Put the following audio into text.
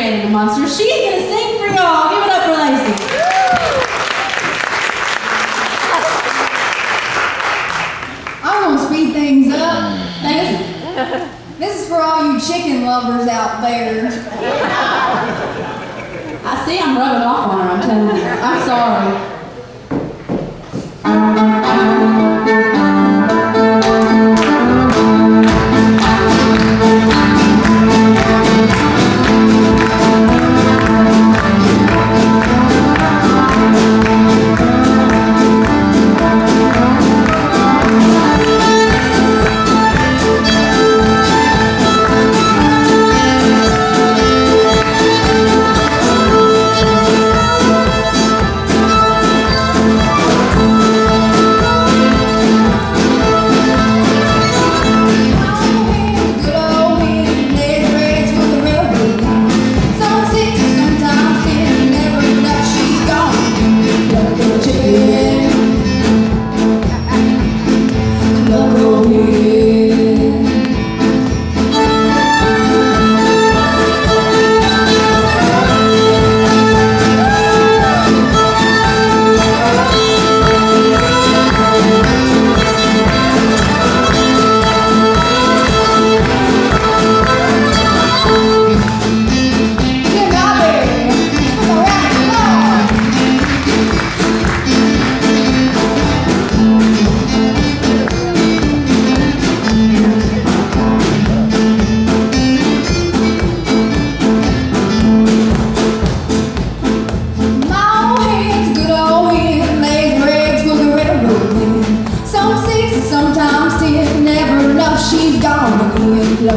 created a monster. She's gonna sing for y'all. Give it up for Lacie. I'm gonna speed things up. This, this is for all you chicken lovers out there. I see I'm rubbing la,